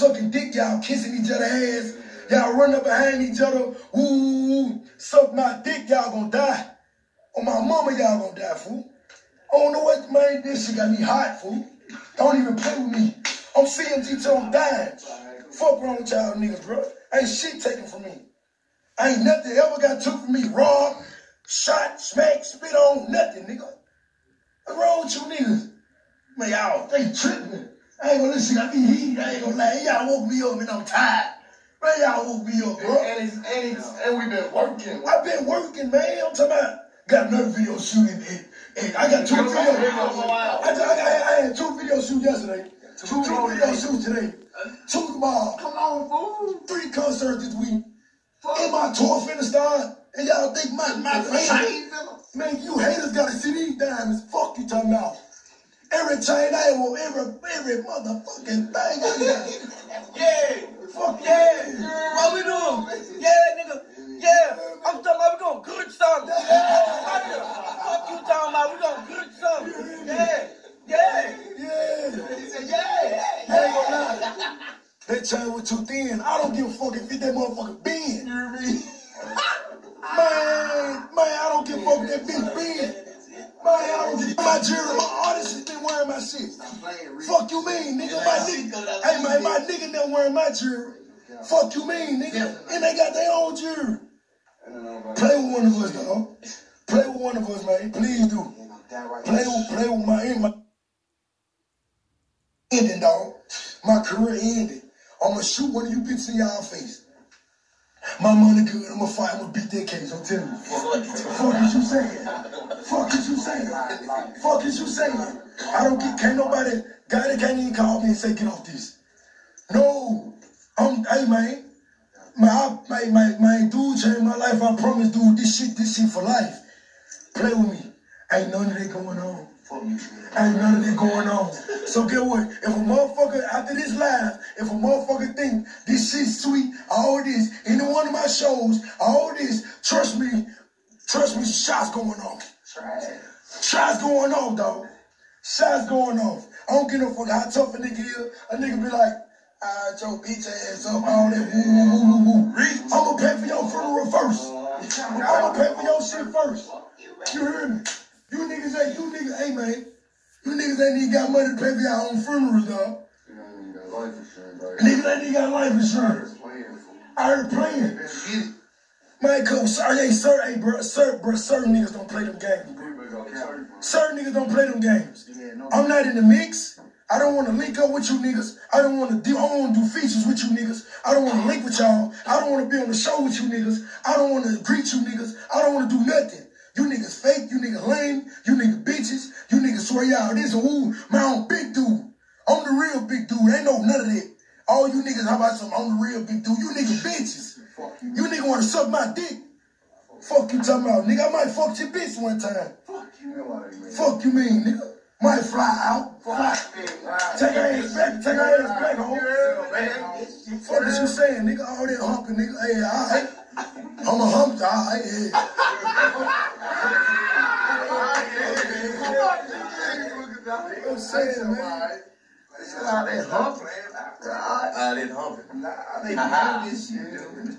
sucking dick, y'all kissing each other ass. Y'all running up behind each other. Ooh, suck my dick, y'all gonna die. On my mama, y'all gonna die, fool. I don't know what, man, this shit got me hot, fool. Don't even play with me. I'm CMG till I'm dying. Fuck wrong with y'all niggas, bro. Ain't shit taken from me. Ain't nothing ever got took from me. Rob, shot, smack, spit on, nothing, nigga. What's wrong with you niggas? Man, y'all, they tripping. I ain't gonna listen, I be heat. I ain't gonna lie. Y'all woke me up and I'm tired. Man, y'all woke me up, bro. And, it's, and, it's, and we've been working. I've been working, man. I'm talking about, got another video shooting. And, and I got two videos. I, I, I, I had two video shoots yesterday. Two, two video shoots today. Uh, two tomorrow. Come on, fool. Three concerts this week. And my tour finna start. And y'all think my, my fans, man, you haters gotta see these diamonds. Fuck you talking about. Every chain I want, every, every motherfucking thing I got. Yeah. Fuck Yeah. What we doing? Yeah, nigga. Yeah. I'm talking about we gonna good something. Fuck you talking about we gonna good something. Yeah. Yeah. Yeah. He said, yeah. Gonna lie. That chain was too thin. I don't give a fuck if it that motherfucker bend. You hear me? Man, man, I don't give a fuck if that bitch bend. Man, I don't give my jewelry. My artist wearing my shit. Fuck you mean, nigga. My nigga. Hey, man, my nigga never wearing my jewelry. Fuck you mean, nigga. And they got their own jewelry. Play with one of us, dog. Play with one of us, man. Please do. Play with, play with my, my ending, dog. My career ended. I'm gonna shoot one of you bitches in y'all face. My money good. I'm gonna fight. I'm gonna beat that case. I'm telling you. Fuck is you saying? Fuck you saying? Fuck is you saying? I don't get. Can't nobody. God can't even call me and say get off this. No. I'm. Hey man. My my my my dude changed my life. I promise, dude. This shit. This shit for life. Play with me. Ain't none of that going on. Ain't none of that going on. So get what? If a motherfucker after this live, if a motherfucker think this shit sweet, all this, any one of my shows, all this, trust me, trust me, shots going off. Shots going off, dog. Shots going off. I don't give no fuck how tough a nigga is. A nigga be like, I ah, your bitch ass up, all that woo woo woo woo woo. I'ma pay for your funeral first. I'ma pay for your shit first. You hear me? You niggas ain't, you niggas, hey man, you niggas ain't even got money to pay for your own funerals, dog. Niggas ain't even got life insurance. I heard playing. Man, come, sir, hey, sir, hey, bro, sir, bro, certain niggas don't play them games, bro. Certain niggas don't play them games. I'm not in the mix. I don't want to link up with you niggas. I don't want to do. I don't want to do features with you niggas. I don't want to link with y'all. I don't want to be on the show with you niggas. I don't want to greet you niggas. I don't want to do nothing. You niggas fake. You niggas lame. You niggas bitches. You niggas swear y'all this. Ooh, man, I'm big dude. I'm the real big dude. Ain't no none of that. All you niggas, how about some? I'm the real big dude. You niggas bitches. You niggas want to suck my dick. Fuck you talking about, nigga. I might fuck your bitch one time. Fuck you mean, nigga. Might fly out. Fly. Take her ass back. Take her ass back home. Fuck is you saying, nigga? All that humping, nigga. Hey, all right. I'm a hump, all right. Yeah. I'm saying, man. I didn't they it. I didn't hump it. Nah, they did this shit.